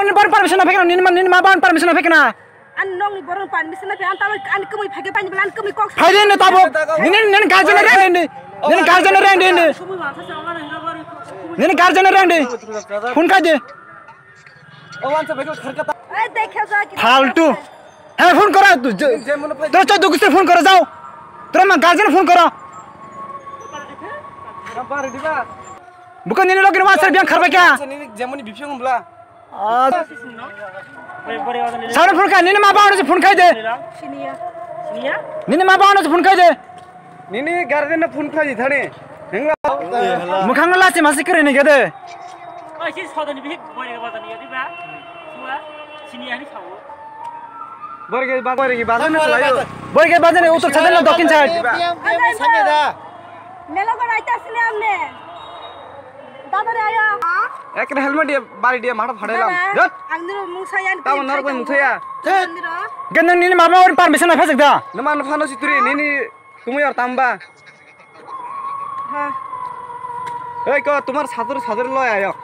ಬಾವನ್ ಬರ್ ಪರ್ಮಿಷನ್ ಬೇಕನ ನಿನ್ನ ನಿನ್ನ ಮಾ ಬಾವನ್ ಪರ್ಮಿಷನ್ ಬೇಕನ ಅನ್ ನೋಂಗ್ ನಿ ಬರೋನ್ ಪರ್ಮಿಷನ್ ಬೇಕ ಅಂತ ಅನ್ ಕಮಿ ಫಗೆ ಪಂಜ ಬಲ ಅನ್ ಕಮಿ ಕೋಕ್ ಹೈದೆ ನ ತಾಬೋ ನಿನ್ನ ನಿನ್ನ ಗಾರ್ಜನ್ ರೇ ನಿನ್ನ ನಿನ್ನ ಗಾರ್ಜನ್ ರೇ ನಿನ್ನ ನಿನ್ನ ಗಾರ್ಜನ್ ರೇ ನಿನ್ನ ಫೋನ್ ओ ओवान से भेजो घर का ए देखे जा फालतू हे फ़ोन करा तू तो तो दुगुसे फ़ोन करा जाओ तेरा मैं गार्जियन फ़ोन करा बुका निने लोगिन वासर बियाँ खरबा क्या जेमनी बिफियो हमला सानो फुर्का निने मापा आउनु चाहिँ फुन्काइ दे निने चाहिँ फुन्काइ दे निने गर्दैन फुन्काइ मुखाङ लासे मासे करे नि गदे? आइसि सदनि बि बरे खाओ बा बा आमने একরে হেলমেট বাড়ি দিয়ে মাথা ফাটাইলাম। যত আংদির মুছায়ান তা নর কই মুছায়া গেন নি মারমা ওর পারমিশন না ফেসক দা। না মান ফানো চিতুরি তুমি আর তাম্বা। হ্যাঁ। এই ক তোমার ছাত্র ছাত্র লয় আয়ক।